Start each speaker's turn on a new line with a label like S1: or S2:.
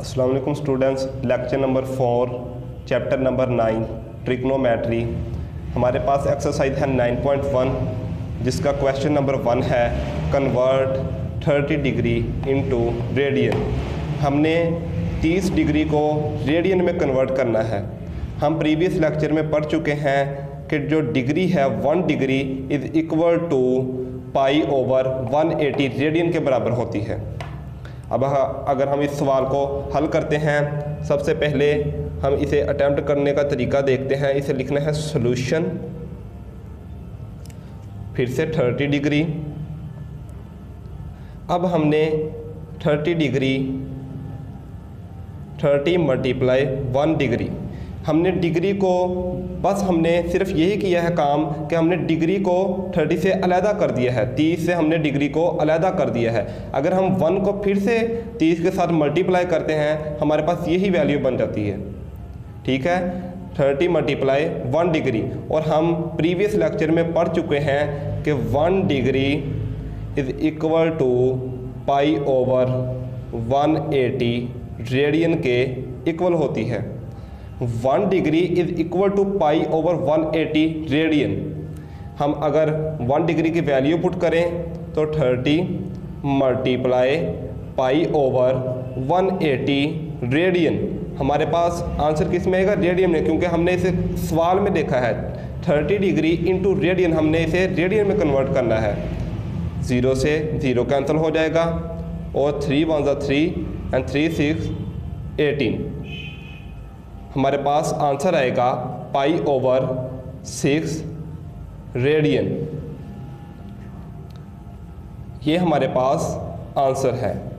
S1: अस्सलाम वालेकुम students, lecture number four, chapter number nine, trigonometry. हमारे पास एक्सरसाइज है 9.1 जिसका क्वेश्चन नंबर वन है कन्वर्ट 30 डिग्री इनटू रेडियन हमने 30 डिग्री को रेडियन में कन्वर्ट करना है। हम प्रीवियस लेक्चर में पढ़ चुके हैं कि जो डिग्री है one degree is equal to pi over 180 radian के बराबर होती है। अब अगर हम इस सवाल को हल करते हैं, सबसे पहले हम इसे अटैम्प्ट करने का तरीका देखते हैं। इसे लिखना है सॉल्यूशन फिर से 30 डिग्री अब हमने 30 डिग्री 30 मल्टीप्लाई वन डिग्री हमने डिग्री को, बस हमने सिर्फ़ यही किया है काम कि हमने डिग्री को 30 से अलहदा कर दिया है 30 से हमने डिग्री को अलहदा कर दिया है। अगर हम वन को फिर से 30 के साथ मल्टीप्लाई करते हैं, हमारे पास यही वैल्यू बन जाती है। ठीक है? 30 मल्टीप्लाई वन डिग्री। और हम प्रीवियस लेक्चर में पढ़ चुके हैं कि one degree is equal to pi over 180 radian के इक्वल होती है। One degree is equal to pi over 180 radian. हम अगर वन डिग्री की वैल्यू पुट करें तो 30 मल्टीप्लाई पाई ओवर 180 रेडियन। हमारे पास आंसर किसमें आएगा? रेडियन में, क्योंकि हमने इसे सवाल में देखा है। 30 डिग्री इंटू रेडियन, हमने इसे रेडियन में कन्वर्ट करना है। ज़ीरो से ज़ीरो कैंसिल हो जाएगा, और थ्री वन ज़ा three and three six eighteen हमारे पास आंसर आएगा पाई ओवर सिक्स रेडियन। ये हमारे पास आंसर है।